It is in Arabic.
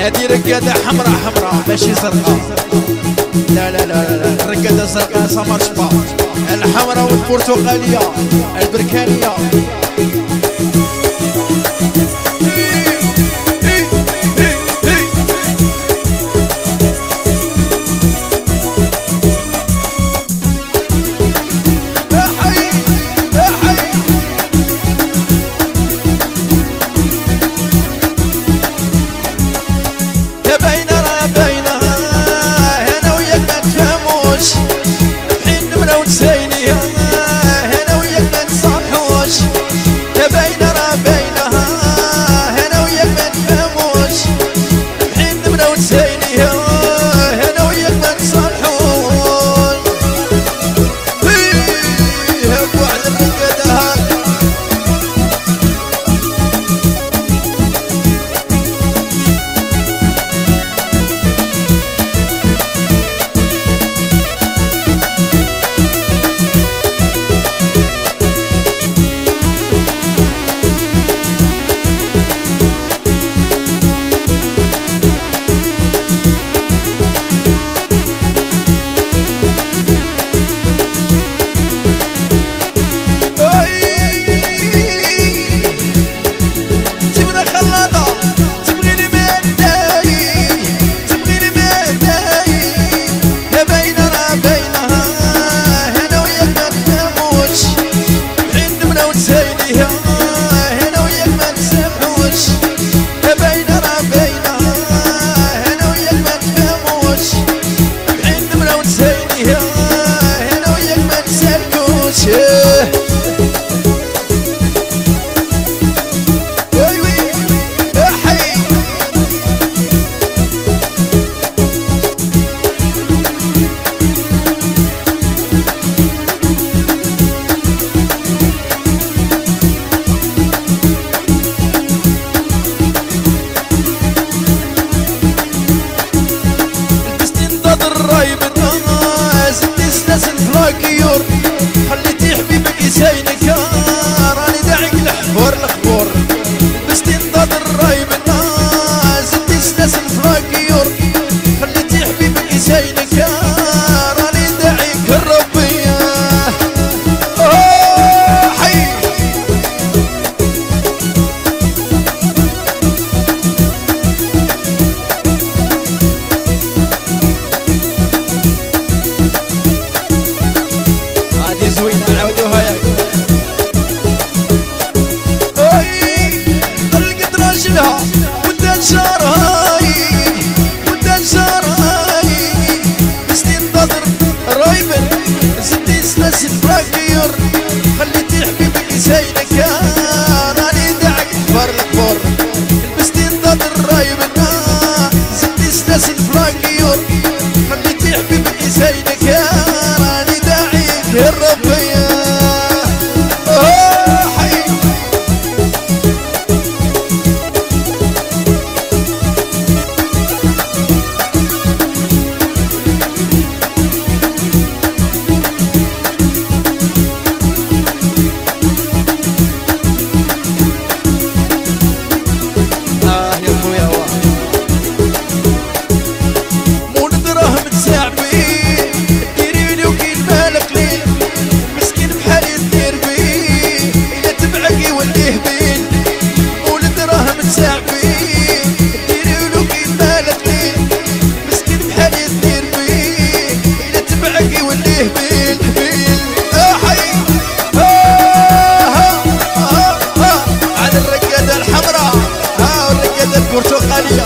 هذه رقادة حمراء حمراء ماشي زرقاء. لا لا لا لا رقادة زرقاء سمر شباب الحمراء والبرتقالية البركانية. Bleiben damals, ist das ein اسمك ديور خليتي حبيبك يسيدك يا راني دعك. فر القر لبستي الضد الرايب زدت سلاس الفرانكي يهبين ولد راه متساقفين ديري ولو كيما لاتين مسكين بحال يدير بيه إلا تبعك يولي هبيل هبيل أحي آه، آه، آه، على الرقادة الحمراء ها الرقادة البرتقالية.